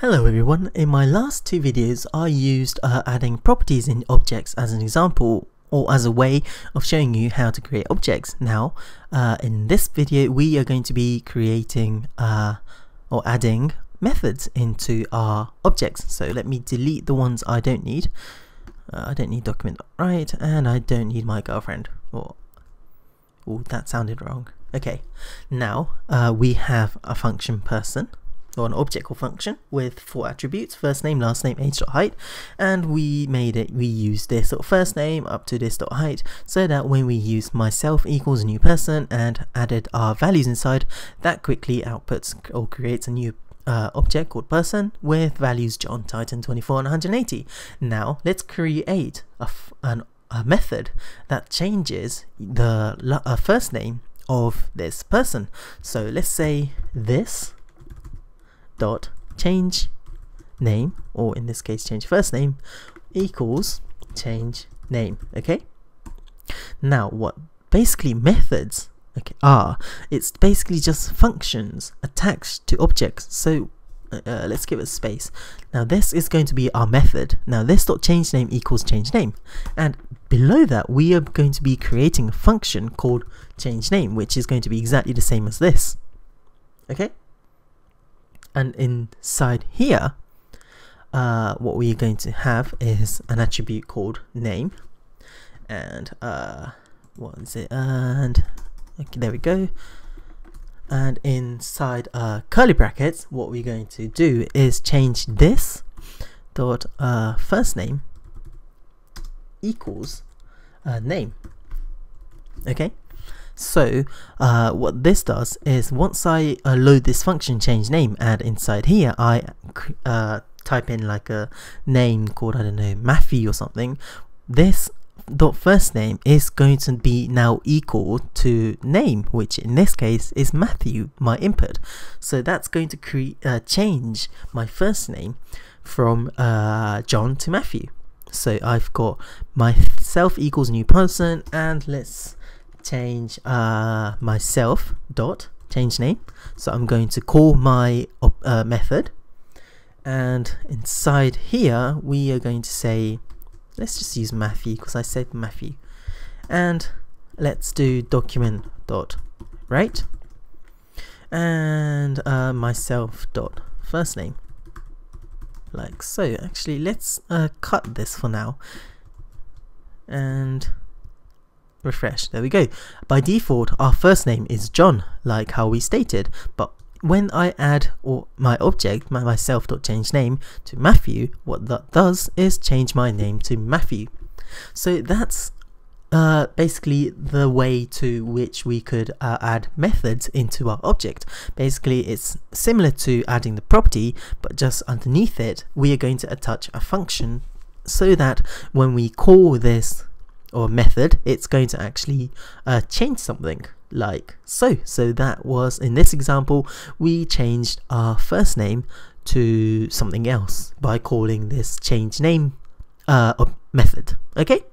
Hello everyone, in my last two videos I used uh, adding properties in objects as an example or as a way of showing you how to create objects. Now uh, in this video we are going to be creating uh, or adding methods into our objects. So let me delete the ones I don't need. Uh, I don't need document write and I don't need my girlfriend. Oh, oh that sounded wrong. Okay, now uh, we have a function person or an object or function with four attributes first name last name age dot height and we made it we used this dot first name up to this dot height so that when we use myself equals new person and added our values inside that quickly outputs or creates a new uh, object called person with values John, Titan 24 and 180. Now let's create a, an, a method that changes the uh, first name of this person. So let's say this dot change name or in this case change first name equals change name okay? Now what basically methods okay are it's basically just functions attached to objects. So uh, uh, let's give it space. Now this is going to be our method. Now this dot change name equals change name. And below that we are going to be creating a function called change name which is going to be exactly the same as this okay and inside here uh, what we're going to have is an attribute called name. And uh, what is it? And okay, there we go. And inside uh, curly brackets what we're going to do is change this dot uh, first name equals uh, name. Okay so uh, what this does is once I uh, load this function change name and inside here I uh, type in like a name called I don't know Matthew or something. This dot first name is going to be now equal to name which in this case is Matthew my input. So that's going to create uh, change my first name from uh, John to Matthew. So I've got myself equals new person and let's change uh, myself dot change name. So I'm going to call my uh, method. And inside here we are going to say let's just use Matthew because I said Matthew. And let's do document dot write? And uh, myself dot first name. Like so actually let's uh, cut this for now. And refresh. There we go. By default our first name is John like how we stated. But when I add or my object my myself.change name to Matthew what that does is change my name to Matthew. So that's uh, basically the way to which we could uh, add methods into our object. Basically it's similar to adding the property but just underneath it we are going to attach a function so that when we call this or method, it's going to actually uh, change something like so. So that was, in this example, we changed our first name to something else by calling this change name uh, method. Okay?